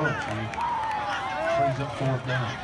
Burke. Brings up fourth down.